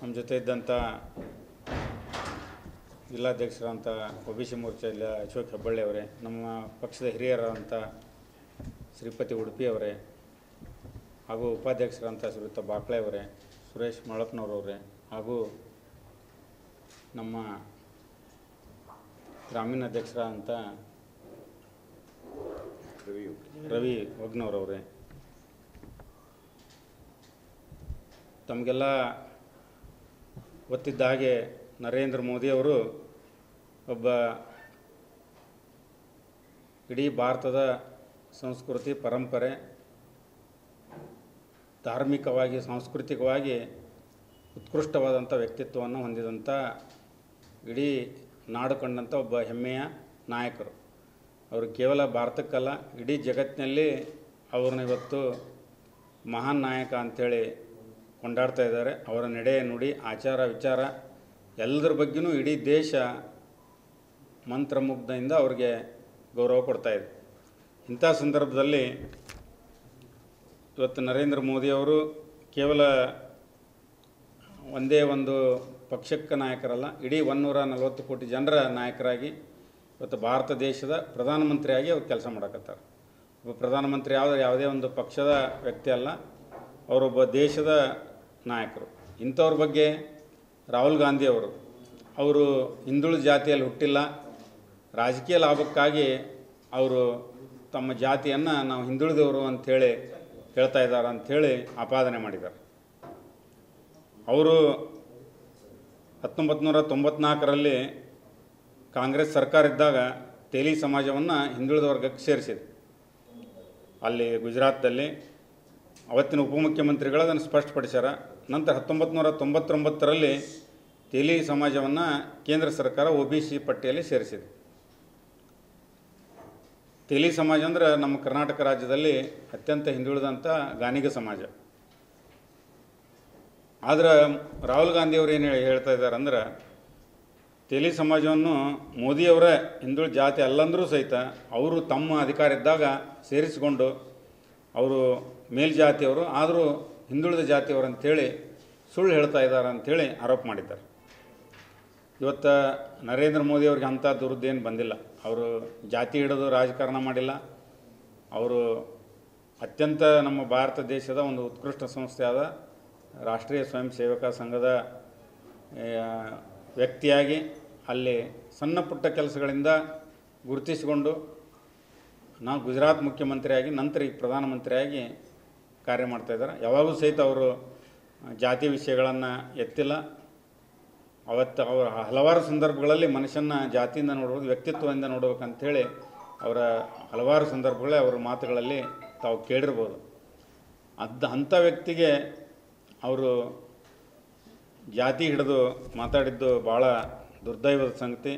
ನಮ್ಮ ಜೊತೆ ಇದ್ದಂಥ ಜಿಲ್ಲಾಧ್ಯಕ್ಷರಂಥ ಒ ಬಿ ಸಿ ಮೋರ್ಚಾದಲ್ಲಿ ಅಶೋಕ್ ಹೆಬ್ಬಳ್ಳಿ ಅವರೇ, ನಮ್ಮ ಪಕ್ಷದ ಹಿರಿಯರಾದಂಥ ಶ್ರೀಪತಿ ಉಡುಪಿ ಅವರೇ, ಹಾಗೂ ಉಪಾಧ್ಯಕ್ಷರಂಥ ಶ್ರೀಯುತ ಬಾಕ್ಳೆ ಅವರೇ, ಸುರೇಶ್ ಮಳಪ್ನವರವರೇ ಹಾಗೂ ನಮ್ಮ ಗ್ರಾಮೀಣ ಅಧ್ಯಕ್ಷರಾದಂಥ ರವಿ ಒಗ್ನವರವರೇ ತಮಗೆಲ್ಲ ಗೊತ್ತಿದ್ದ ಹಾಗೆ ನರೇಂದ್ರ ಮೋದಿಯವರು ಒಬ್ಬ ಇಡೀ ಭಾರತದ ಸಂಸ್ಕೃತಿ ಪರಂಪರೆ, ಧಾರ್ಮಿಕವಾಗಿ, ಸಾಂಸ್ಕೃತಿಕವಾಗಿ ಉತ್ಕೃಷ್ಟವಾದಂಥ ವ್ಯಕ್ತಿತ್ವವನ್ನು ಹೊಂದಿದಂಥ ಇಡೀ ನಾಡು ಕಂಡಂಥ ಒಬ್ಬ ಹೆಮ್ಮೆಯ ನಾಯಕರು. ಅವರು ಕೇವಲ ಭಾರತಕ್ಕಲ್ಲ, ಇಡೀ ಜಗತ್ತಿನಲ್ಲಿ ಅವ್ರನ್ನ ಇವತ್ತು ಮಹಾನ್ ನಾಯಕ ಅಂಥೇಳಿ ಕೊಂಡಾಡ್ತಾ ಇದ್ದಾರೆ. ಅವರ ನಡೆ ನುಡಿ, ಆಚಾರ ವಿಚಾರ ಎಲ್ಲದ್ರ ಬಗ್ಗೆನೂ ಇಡೀ ದೇಶ ಮಂತ್ರಮುಗ್ಧದಿಂದ ಅವ್ರಿಗೆ ಗೌರವ ಕೊಡ್ತಾ ಇದೆ. ಇಂಥ ಸಂದರ್ಭದಲ್ಲಿ ಇವತ್ತು ನರೇಂದ್ರ ಮೋದಿಯವರು ಕೇವಲ ಒಂದೇ ಒಂದು ಪಕ್ಷಕ್ಕೆ ನಾಯಕರಲ್ಲ, ಇಡೀ ಒನ್ನೂರ ನಲವತ್ತು ಕೋಟಿ ಜನರ ನಾಯಕರಾಗಿ ಇವತ್ತು ಭಾರತ ದೇಶದ ಪ್ರಧಾನಮಂತ್ರಿಯಾಗಿ ಅವ್ರು ಕೆಲಸ ಮಾಡಕತ್ತಾರೆ. ಒಬ್ಬ ಪ್ರಧಾನಮಂತ್ರಿ ಯಾವುದೇ ಯಾವುದೇ ಒಂದು ಪಕ್ಷದ ವ್ಯಕ್ತಿ ಅಲ್ಲ, ಅವರೊಬ್ಬ ದೇಶದ ನಾಯಕರು. ಇಂಥವ್ರ ಬಗ್ಗೆ ರಾಹುಲ್ ಗಾಂಧಿ ಅವರು ಅವರು ಹಿಂದುಳಿದ ಜಾತಿಯಲ್ಲಿ ಹುಟ್ಟಿಲ್ಲ. ರಾಜಕೀಯ ಲಾಭಕ್ಕಾಗಿ ಅವರು ತಮ್ಮ ಜಾತಿಯನ್ನು ನಾವು ಹಿಂದುಳಿದವರು ಅಂಥೇಳಿ ಹೇಳ್ತಾ ಇದ್ದಾರೆ ಅಂಥೇಳಿ ಆಪಾದನೆ ಮಾಡಿದ್ದಾರೆ. ಅವರು ಹತ್ತೊಂಬತ್ತು ನೂರ ತೊಂಬತ್ನಾಲ್ಕರಲ್ಲಿ ಕಾಂಗ್ರೆಸ್ ಸರ್ಕಾರ ಇದ್ದಾಗ ತೇಲಿ ಸಮಾಜವನ್ನು ಹಿಂದುಳಿದ ವರ್ಗಕ್ಕೆ ಸೇರಿಸಿದೆ ಅಲ್ಲಿ ಗುಜರಾತ್ದಲ್ಲಿ ಅವತ್ತಿನ ಉಪಮುಖ್ಯಮಂತ್ರಿಗಳು ಅದನ್ನು ಸ್ಪಷ್ಟಪಡಿಸ್ಯಾರ. ನಂತರ ಹತ್ತೊಂಬತ್ತು ನೂರ ತೊಂಬತ್ತೊಂಬತ್ತರಲ್ಲಿ ತೆಲಿ ಸಮಾಜವನ್ನು ಕೇಂದ್ರ ಸರ್ಕಾರ ಒ ಬಿ ಸಿ ಪಟ್ಟಿಯಲ್ಲಿ ಸೇರಿಸಿದೆ. ತೆಲಿ ಸಮಾಜ ಅಂದರೆ ನಮ್ಮ ಕರ್ನಾಟಕ ರಾಜ್ಯದಲ್ಲಿ ಅತ್ಯಂತ ಹಿಂದುಳಿದಂಥ ಗಾನಿಗ ಸಮಾಜ. ಆದ್ರೆ ರಾಹುಲ್ ಗಾಂಧಿಯವರು ಏನು ಹೇಳ್ತಾ ಇದ್ದಾರೆ ಅಂದ್ರೆ, ತೆಲಿ ಸಮಾಜವನ್ನು ಮೋದಿಯವರೇ ಹಿಂದುಳಿದ ಜಾತಿ ಅಲ್ಲಂದರೂ ಸಹಿತ ಅವರು ತಮ್ಮ ಅಧಿಕಾರ ಇದ್ದಾಗ ಸೇರಿಸಿಕೊಂಡು ಅವರು ಮೇಲ್ಜಾತಿಯವರು, ಆದರೂ ಹಿಂದುಳಿದ ಜಾತಿಯವರು ಅಂಥೇಳಿ ಸುಳ್ಳು ಹೇಳ್ತಾ ಇದ್ದಾರೆ ಅಂಥೇಳಿ ಆರೋಪ ಮಾಡಿದ್ದಾರೆ. ಇವತ್ತು ನರೇಂದ್ರ ಮೋದಿ ಅವ್ರಿಗೆ ಅಂಥ ದುರುದ್ದೇನು ಬಂದಿಲ್ಲ. ಅವರು ಜಾತಿ ಹಿಡಿದು ರಾಜಕಾರಣ ಮಾಡಿಲ್ಲ. ಅವರು ಅತ್ಯಂತ ನಮ್ಮ ಭಾರತ ದೇಶದ ಒಂದು ಉತ್ಕೃಷ್ಟ ಸಂಸ್ಥೆಯಾದ ರಾಷ್ಟ್ರೀಯ ಸ್ವಯಂ ಸೇವಕ ಸಂಘದ ವ್ಯಕ್ತಿಯಾಗಿ ಅಲ್ಲಿ ಸಣ್ಣ ಪುಟ್ಟ ಕೆಲಸಗಳಿಂದ ಗುರುತಿಸಿಕೊಂಡು ನಾವು ಗುಜರಾತ್ ಮುಖ್ಯಮಂತ್ರಿಯಾಗಿ, ನಂತರ ಈಗ ಪ್ರಧಾನಮಂತ್ರಿಯಾಗಿ ಕಾರ್ಯ ಮಾಡ್ತಾಯಿದ್ದಾರೆ ಯಾವಾಗಲೂ ಸಹಿತ ಅವರು ಜಾತಿ ವಿಷಯಗಳನ್ನು ಎತ್ತಿಲ್ಲ. ಅವತ್ತು ಅವರ ಹಲವಾರು ಸಂದರ್ಭಗಳಲ್ಲಿ ಮನುಷ್ಯನ ಜಾತಿಯಿಂದ ನೋಡ್ಬೋದು, ವ್ಯಕ್ತಿತ್ವದಿಂದ ನೋಡ್ಬೇಕಂಥೇಳಿ ಅವರ ಹಲವಾರು ಸಂದರ್ಭಗಳೇ ಅವರ ಮಾತುಗಳಲ್ಲಿ ತಾವು ಕೇಳಿರ್ಬೋದು. ಅದು ಅಂಥ ವ್ಯಕ್ತಿಗೆ ಅವರು ಜಾತಿ ಹಿಡಿದು ಮಾತಾಡಿದ್ದು ಭಾಳ ದುರ್ದೈವದ ಸಂಗತಿ.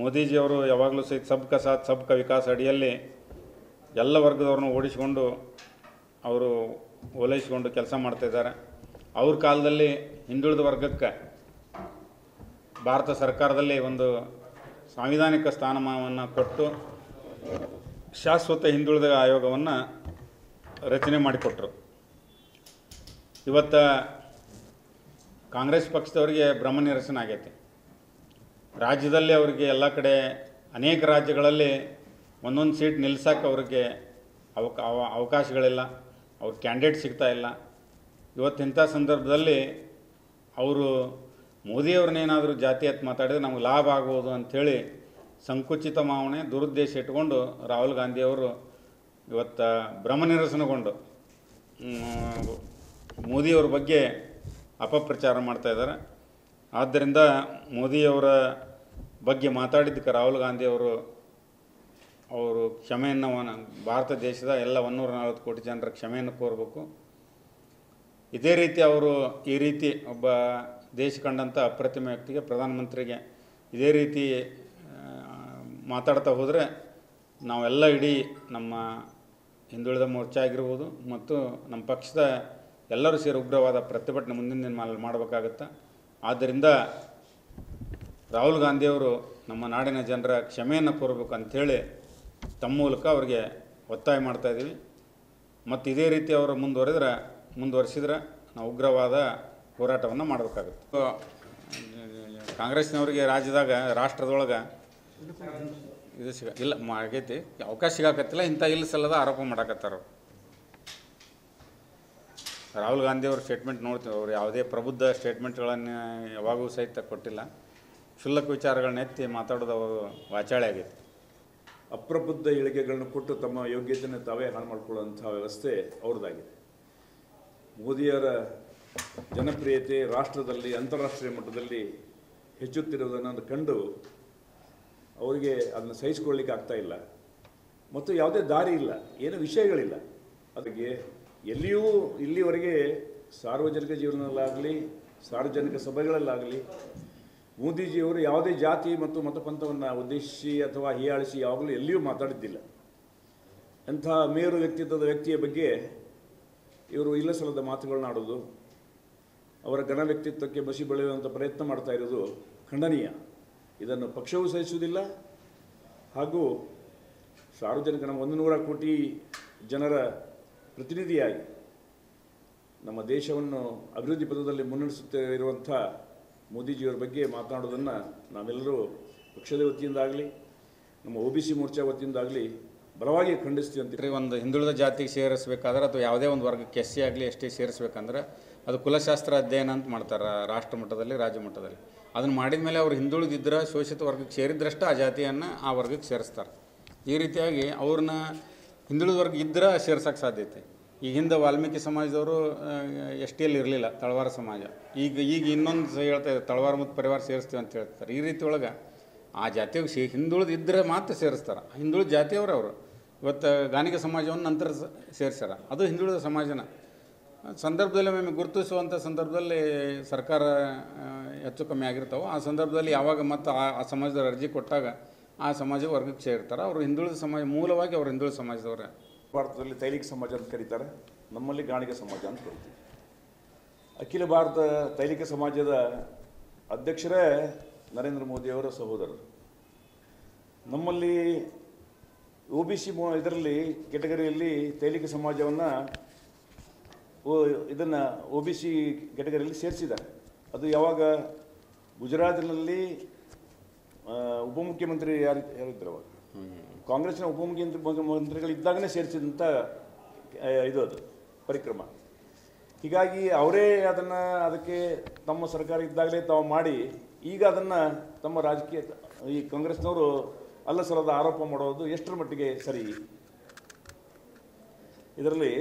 ಮೋದಿಜಿಯವರು ಯಾವಾಗಲೂ ಸಹಿತ ಸಬ್ ಕಸಾತ್, ಸಬ್ ಕ ವಿಕಾಸ್ ಅಡಿಯಲ್ಲಿ ಎಲ್ಲ ವರ್ಗದವ್ರನ್ನ ಓಡಿಸಿಕೊಂಡು ಅವರು ಓಲೈಸಿಕೊಂಡು ಕೆಲಸ ಮಾಡ್ತಾಯಿದ್ದಾರೆ ಅವ್ರ ಕಾಲದಲ್ಲಿ ಹಿಂದುಳಿದ ವರ್ಗಕ್ಕೆ ಭಾರತ ಸರ್ಕಾರದಲ್ಲಿ ಒಂದು ಸಾಂವಿಧಾನಿಕ ಸ್ಥಾನಮಾನವನ್ನು ಕೊಟ್ಟು ಶಾಶ್ವತ ಹಿಂದುಳಿದ ಆಯೋಗವನ್ನು ರಚನೆ ಮಾಡಿಕೊಟ್ರು. ಇವತ್ತು ಕಾಂಗ್ರೆಸ್ ಪಕ್ಷದವರಿಗೆ ಭ್ರಮ ನಿರಸನ ಆಗೈತೆ. ರಾಜ್ಯದಲ್ಲಿ ಅವರಿಗೆ ಎಲ್ಲ ಕಡೆ ಅನೇಕ ರಾಜ್ಯಗಳಲ್ಲಿ ಒಂದೊಂದು ಸೀಟ್ ನಿಲ್ಸಕ್ಕೆ ಅವ್ರಿಗೆ ಅವಕ ಅವ ಅವಕಾಶಗಳಿಲ್ಲ. ಅವ್ರ ಕ್ಯಾಂಡಿಡೇಟ್ ಸಿಗ್ತಾ ಇಲ್ಲ. ಇವತ್ತಿಂಥ ಸಂದರ್ಭದಲ್ಲಿ ಅವರು ಮೋದಿಯವ್ರನ್ನೇನಾದರೂ ಜಾತಿ ಹತ್ತು ಮಾತಾಡಿದ್ರೆ ನಮ್ಗೆ ಲಾಭ ಆಗ್ಬೋದು ಅಂಥೇಳಿ ಸಂಕುಚಿತ ಮಾವಣೆ ದುರುದ್ದೇಶ ಇಟ್ಕೊಂಡು ರಾಹುಲ್ ಗಾಂಧಿಯವರು ಇವತ್ತು ಭ್ರಮನಿರಸನಗೊಂಡು ನಿರಸನಗೊಂಡು ಮೋದಿಯವ್ರ ಬಗ್ಗೆ ಅಪಪ್ರಚಾರ ಮಾಡ್ತಾಯಿದ್ದಾರೆ ಆದ್ದರಿಂದ ಮೋದಿಯವರ ಬಗ್ಗೆ ಮಾತಾಡಿದ್ದಕ್ಕೆ ರಾಹುಲ್ ಗಾಂಧಿಯವರು ಅವರು ಕ್ಷಮೆಯನ್ನು ಭಾರತ ದೇಶದ ಎಲ್ಲ ಒನ್ನೂರ ನಲವತ್ತು ಕೋಟಿ ಜನರ ಕ್ಷಮೆಯನ್ನು ಕೋರಬೇಕು. ಇದೇ ರೀತಿ ಅವರು ಈ ರೀತಿ ಒಬ್ಬ ದೇಶ ಕಂಡಂಥ ಅಪ್ರತಿಮ ವ್ಯಕ್ತಿಗೆ ಪ್ರಧಾನಮಂತ್ರಿಗೆ ಇದೇ ರೀತಿ ಮಾತಾಡ್ತಾ ಹೋದರೆ ನಾವೆಲ್ಲ ಇಡೀ ನಮ್ಮ ಹಿಂದುಳಿದ ಮೋರ್ಚಾ ಆಗಿರ್ಬೋದು ಮತ್ತು ನಮ್ಮ ಪಕ್ಷದ ಎಲ್ಲರೂ ಸೇರಿ ಉಗ್ರವಾದ ಪ್ರತಿಭಟನೆ ಮುಂದಿನ ದಿನ ಮಾಡಬೇಕಾಗತ್ತೆ. ಆದ್ದರಿಂದ ರಾಹುಲ್ ಗಾಂಧಿಯವರು ನಮ್ಮ ನಾಡಿನ ಜನರ ಕ್ಷಮೆಯನ್ನು ಕೋರಬೇಕು ಅಂಥೇಳಿ ತಮ್ಮ ಮೂಲಕ ಅವ್ರಿಗೆ ಒತ್ತಾಯ ಮಾಡ್ತಾಯಿದ್ದೀವಿ ಮತ್ತು ಇದೇ ರೀತಿ ಅವರು ಮುಂದುವರೆದ್ರೆ, ಮುಂದುವರಿಸಿದ್ರೆ ನಾವು ಉಗ್ರವಾದ ಹೋರಾಟವನ್ನು ಮಾಡಬೇಕಾಗುತ್ತೆ. ಕಾಂಗ್ರೆಸ್ನವ್ರಿಗೆ ರಾಜ್ಯದಾಗ, ರಾಷ್ಟ್ರದೊಳಗೆ ಇದು ಸಿಗ, ಇಲ್ಲ ಆಗೈತಿ. ಅವಕಾಶ ಸಿಗಾಕತ್ತಿಲ್ಲ, ಇಂಥ ಇಲ್ಲ ಸಲ್ಲದ ಆರೋಪ ಮಾಡಕತ್ತಾರ. ರಾಹುಲ್ ಗಾಂಧಿ ಅವ್ರ ಸ್ಟೇಟ್ಮೆಂಟ್ ನೋಡ್ತೀವಿ, ಅವ್ರು ಯಾವುದೇ ಪ್ರಬುದ್ಧ ಸ್ಟೇಟ್ಮೆಂಟ್ಗಳನ್ನು ಯಾವಾಗೂ ಸಹಿತ ಕೊಟ್ಟಿಲ್ಲ. ಕ್ಷುಲ್ಲಕ ವಿಚಾರಗಳನ್ನ ಎತ್ತಿ ಮಾತಾಡೋದು ಅವರು ವಾಚಾಳೆ ಆಗೈತಿ ಅಪ್ರಬುದ್ಧ ಇಳಿಕೆಗಳನ್ನು ಕೊಟ್ಟು ತಮ್ಮ ಯೋಗ್ಯತೆಯನ್ನು ತಾವೇ ಹಾಳು ಮಾಡಿಕೊಳ್ಳುವಂಥ ವ್ಯವಸ್ಥೆ ಅವ್ರದ್ದಾಗಿದೆ. ಮೋದಿಯವರ ಜನಪ್ರಿಯತೆ ರಾಷ್ಟ್ರದಲ್ಲಿ, ಅಂತಾರಾಷ್ಟ್ರೀಯ ಮಟ್ಟದಲ್ಲಿ ಹೆಚ್ಚುತ್ತಿರುವುದನ್ನು ಕಂಡು ಅವರಿಗೆ ಅದನ್ನು ಸಹಿಸಿಕೊಳ್ಳಿಕ್ಕೆ ಆಗ್ತಾ ಇಲ್ಲ. ಮತ್ತು ಯಾವುದೇ ದಾರಿ ಇಲ್ಲ, ಏನು ವಿಷಯಗಳಿಲ್ಲ. ಅದಕ್ಕೆ ಎಲ್ಲಿಯೂ ಇಲ್ಲಿವರೆಗೆ ಸಾರ್ವಜನಿಕ ಜೀವನದಲ್ಲಾಗಲಿ, ಸಾರ್ವಜನಿಕ ಸಭೆಗಳಲ್ಲಾಗಲಿ ಮೋದಿಜಿಯವರು ಯಾವುದೇ ಜಾತಿ ಮತ್ತು ಮತಪಂಥವನ್ನು ಉದ್ದೇಶಿಸಿ ಅಥವಾ ಹೀಯಾಳಿಸಿ ಯಾವಾಗಲೂ ಎಲ್ಲಿಯೂ ಮಾತಾಡಿದ್ದಿಲ್ಲ. ಅಂಥ ಮೇರು ವ್ಯಕ್ತಿತ್ವದ ವ್ಯಕ್ತಿಯ ಬಗ್ಗೆ ಇವರು ಇಲ್ಲ ಮಾತುಗಳನ್ನ ಆಡೋದು, ಅವರ ಘನ ವ್ಯಕ್ತಿತ್ವಕ್ಕೆ ಬಸಿ ಬೆಳೆಯುವಂಥ ಪ್ರಯತ್ನ ಮಾಡ್ತಾ ಇರೋದು ಖಂಡನೀಯ. ಇದನ್ನು ಪಕ್ಷವೂ ಸಹಿಸುವುದಿಲ್ಲ. ಹಾಗೂ ಸಾರ್ವಜನಿಕ ನಮ್ಮ ಒಂದು ನೂರ ಕೋಟಿ ಜನರ ಪ್ರತಿನಿಧಿಯಾಗಿ ನಮ್ಮ ದೇಶವನ್ನು ಅಭಿವೃದ್ಧಿ ಪದದಲ್ಲಿ ಮುನ್ನಡೆಸುತ್ತಾ ಇರುವಂಥ ಮೋದಿಜಿಯವರ ಬಗ್ಗೆ ಮಾತನಾಡೋದನ್ನು ನಾವೆಲ್ಲರೂ ಪಕ್ಷದ ವತಿಯಿಂದಾಗಲಿ, ನಮ್ಮ ಒ ಬಿ ಸಿ ಮೋರ್ಚಾ ವತಿಯಿಂದಾಗಲಿ ಬಲವಾಗಿ ಖಂಡಿಸ್ತೀವಿ ಅಂತ ಒಂದು ಹಿಂದುಳಿದ ಜಾತಿಗೆ ಸೇರಿಸ್ಬೇಕಾದ್ರೆ ಅಥವಾ ಯಾವುದೇ ಒಂದು ವರ್ಗಕ್ಕೆ ಎಸ್ ಸಿ ಆಗಲಿ ಎಸ್ ಟಿ ಸೇರಿಸ್ಬೇಕಂದ್ರೆ ಅದು ಕುಲಶಾಸ್ತ್ರ ಅಧ್ಯಯನ ಅಂತ ಮಾಡ್ತಾರೆ ರಾಷ್ಟ್ರ ಮಟ್ಟದಲ್ಲಿ, ರಾಜ್ಯ ಮಟ್ಟದಲ್ಲಿ. ಅದನ್ನು ಮಾಡಿದ ಮೇಲೆ ಅವ್ರು ಹಿಂದುಳಿದಿದ್ದರೆ ಶೋಷಿತ ವರ್ಗಕ್ಕೆ ಸೇರಿದ್ರಷ್ಟು ಆ ಜಾತಿಯನ್ನು ಆ ವರ್ಗಕ್ಕೆ ಸೇರಿಸ್ತಾರೆ. ಈ ರೀತಿಯಾಗಿ ಅವ್ರನ್ನ ಹಿಂದುಳಿದ ವರ್ಗ ಇದ್ದರೆ ಸೇರ್ಸೋಕ್ಕೆ ಸಾಧ್ಯತೆ. ಈ ಹಿಂದೆ ವಾಲ್ಮೀಕಿ ಸಮಾಜದವರು ಎಸ್ ಇರಲಿಲ್ಲ, ತಳವಾರ ಸಮಾಜ. ಈಗ ಈಗ ಇನ್ನೊಂದು ಹೇಳ್ತಾ ಇದ್ದಾರೆ, ತಳವಾರ ಮತ್ತು ಪರಿವಾರ ಸೇರಿಸ್ತೀವಿ ಅಂತ ಹೇಳ್ತಾರೆ ಈ ರೀತಿ ಒಳಗೆ ಆ ಜಾತಿಯಾಗ ಸೇ ಹಿಂದುಳಿದು ಮಾತ್ರ ಸೇರಿಸ್ತಾರೆ. ಹಿಂದುಳಿದ ಜಾತಿಯವರು ಅವರು. ಇವತ್ತು ಗಾಣಿಗ ಸಮಾಜವನ್ನು ನಂತರ ಸೇರಿಸ್ಯಾರ. ಅದು ಹಿಂದುಳಿದ ಸಮಾಜನ. ಸಂದರ್ಭದಲ್ಲಿ ಒಮ್ಮೆ ಗುರುತಿಸುವಂಥ ಸಂದರ್ಭದಲ್ಲಿ ಸರ್ಕಾರ ಹೆಚ್ಚು ಕಮ್ಮಿ ಆಗಿರ್ತಾವೆ, ಆ ಸಂದರ್ಭದಲ್ಲಿ ಯಾವಾಗ ಮತ್ತು ಆ ಆ ಸಮಾಜದವ್ರು ಅರ್ಜಿ ಕೊಟ್ಟಾಗ ಆ ಸಮಾಜ ವರ್ಗಕ್ಕೆ ಸೇರ್ತಾರೆ. ಅವರು ಹಿಂದುಳಿದ ಸಮಾಜ, ಮೂಲವಾಗಿ ಅವರು ಹಿಂದುಳಿದ ಸಮಾಜದವ್ರೆ. ಭಾರತದಲ್ಲಿ ತೈಲಿಕ ಸಮಾಜ ಅಂತ ಕರೀತಾರೆ. ನಮ್ಮಲ್ಲಿ ಗಾಣಿಗೆ ಸಮಾಜ ಅಂತ ಕರಿತೀವಿ. ಅಖಿಲ ಭಾರತ ತೈಲಿಕ ಸಮಾಜದ ಅಧ್ಯಕ್ಷರೇ ನರೇಂದ್ರ ಮೋದಿಯವರ ಸಹೋದರರು. ನಮ್ಮಲ್ಲಿ ಒ ಬಿ ಸಿ ಇದರಲ್ಲಿ ಕೆಟಗರಿಯಲ್ಲಿ ತೈಲಿಕ ಸಮಾಜವನ್ನು ಇದನ್ನು ಒ ಬಿ ಸಿ ಕೆಟಗರಿಯಲ್ಲಿ ಸೇರಿಸಿದ್ದಾರೆ. ಅದು ಯಾವಾಗ ಗುಜರಾತಿನಲ್ಲಿ ಉಪಮುಖ್ಯಮಂತ್ರಿ ಯಾರು ಯಾರಿದ್ರು ಅವಾಗ? ಕಾಂಗ್ರೆಸ್ನ ಉಪಮುಖ್ಯಮಂತ್ರಿ ಮಂತ್ರಿಗಳಿದ್ದಾಗಲೇ ಸೇರಿಸಿದಂಥ ಇದು ಅದು, ಪರಿಕ್ರಮ. ಹೀಗಾಗಿ ಅವರೇ ಅದನ್ನು ಅದಕ್ಕೆ ತಮ್ಮ ಸರ್ಕಾರ ಇದ್ದಾಗಲೇ ತಾವು ಮಾಡಿ, ಈಗ ಅದನ್ನು ತಮ್ಮ ರಾಜಕೀಯ, ಈ ಕಾಂಗ್ರೆಸ್ನವರು ಅಲ್ಲ ಸಲ್ಲದ ಆರೋಪ ಮಾಡೋದು ಎಷ್ಟರ ಮಟ್ಟಿಗೆ ಸರಿ? ಇದರಲ್ಲಿ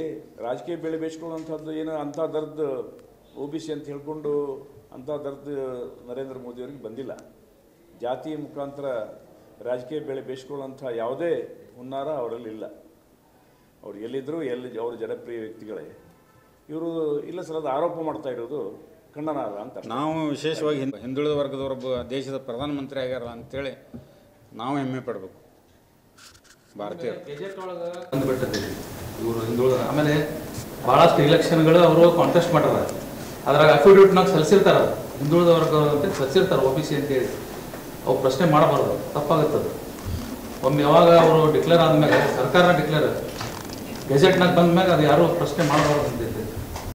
ರಾಜಕೀಯ ಬೆಳೆ ಬೇಯಿಸ್ಕೊಳ್ಳುವಂಥದ್ದು ಏನು ಅಂಥ ದರ್ದು ಒ ಬಿ ಸಿ ಅಂತ ಹೇಳ್ಕೊಂಡು ಅಂಥ ದರ್ದು ನರೇಂದ್ರ ಮೋದಿಯವರಿಗೆ ಬಂದಿಲ್ಲ. ಜಾತಿ ಮುಖಾಂತರ ರಾಜಕೀಯ ಬೆಳೆ ಬೇಯಿಸ್ಕೊಳ್ಳೋಂಥ ಯಾವುದೇ ಹುನ್ನಾರ ಅವರಲ್ಲಿ ಇಲ್ಲ. ಅವ್ರು ಎಲ್ಲಿದ್ದರೂ ಎಲ್ಲಿ ಅವರು ಜನಪ್ರಿಯ ವ್ಯಕ್ತಿಗಳೇ. ಇವರು ಇಲ್ಲ ಸಲದ ಆರೋಪ ಮಾಡ್ತಾ ಇರೋದು ಖಂಡನಾರ್ಹ ಅಂತ ನಾವು ವಿಶೇಷವಾಗಿ ಹಿಂದ್- ಹಿಂದುಳಿದ ವರ್ಗದವರೊಬ್ಬ ದೇಶದ ಪ್ರಧಾನಮಂತ್ರಿ ಆಗ್ಯಾರಲ್ಲ ಅಂತೇಳಿ ನಾವು ಹೆಮ್ಮೆ ಪಡಬೇಕು. ಭಾರತೀಯ ಗೆಜೆಟ್ ಒಳಗೆ ಬಂದ್ಬಿಟ್ಟದೆ ಇವರು ಹಿಂದುಳಿದ ಆಮೇಲೆ ಭಾಳಷ್ಟು ಇಲೆಕ್ಷನ್ಗಳು ಅವರು ಕಾಂಟೆಸ್ಟ್ ಮಾಡ್ಯಾರ ಅದ್ರಾಗ ಅಫಿಡವಿಟ್ನಾಗ ಸಲ್ಲಿಸಿರ್ತಾರೆ ಹಿಂದುಳಿದ ವರ್ಗ ಅಂತ ಸಲ್ಲಿಸಿರ್ತಾರೆ ಒ ಬಿ ಸಿ ಅಂತೇಳಿ ಅವು ಪ್ರಶ್ನೆ ಮಾಡಬಾರ್ದು, ತಪ್ಪಾಗುತ್ತದೆ. ಒಮ್ಮೆ ಯಾವಾಗ ಅವರು ಡಿಕ್ಲೇರ್ ಆದ್ಮೇಲೆ ಸರ್ಕಾರ ಡಿಕ್ಲೇರ್ ಗೆಜೆಟ್ನಾಗ ಬಂದ್ಮ್ಯಾಗ ಅದು ಯಾರೂ ಪ್ರಶ್ನೆ ಮಾಡಬಾರ್ದು.